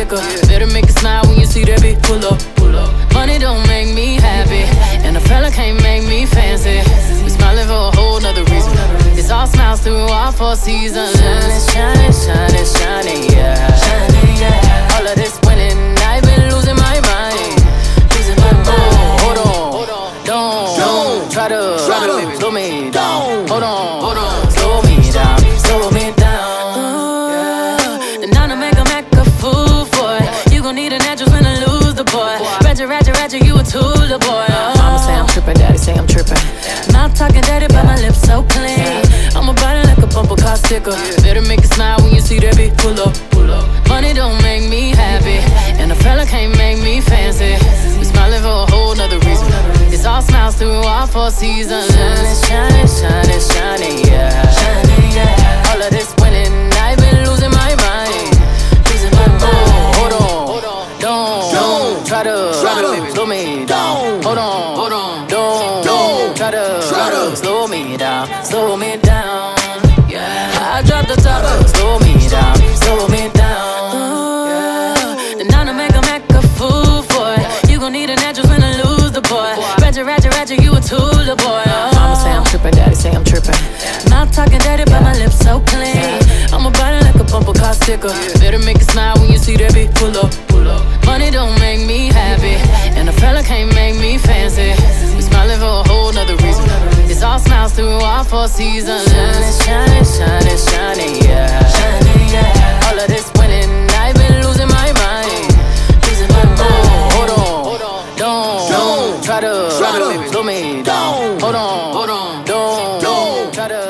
sticker. Better make it smile when you see that bitch pull up. Pull up. Money don't make me happy, and a fella can't make me fancy. We smiling for a whole nother reason. It's all smiles through all four seasons. Shining, shining, shining, shining, yeah. Shining, yeah. All of this winning, I've been losing my mind. Losing my mind. Oh, hold on, don't, don't try to, try to slow me down. A tool, the boy. Oh. Mama say I'm trippin', daddy say I'm trippin'. Mouth talking dirty, but my lips so clean. I'ma bite it like a bumper car sticker. Better make it smile when you see that bitch pull up. Pull up. Money don't make me happy, and a fella can't make me fancy. We smiling for a whole nother reason. It's all smiles through all four seasons. Shining, shining, shining, me down. Hold on, hold on, don't, don't try to, try to slow me down, slow me down. Yeah, I drop the top, uh. slow me down, slow me down. Uh. Yeah, then now to make 'em act a fool for it. You gon' need an address when I lose the boy. Ratchet, ratchet, ratchet, you a tool, the boy. Uh, mama say I'm trippin', daddy say I'm trippin'. Mouth talking dirty, but my lips so clean. I'ma bite it like a bumper car sticker. Better make it smile when you see that bitch pull up. Pull up. Money don't make me four seasons. Shining, shining, shining, shining, yeah. Shining, yeah. All of this winning, I've been losing my mind. Losing my mind. Hold on, don't, don't try to, try to slow me down. Hold on, hold on,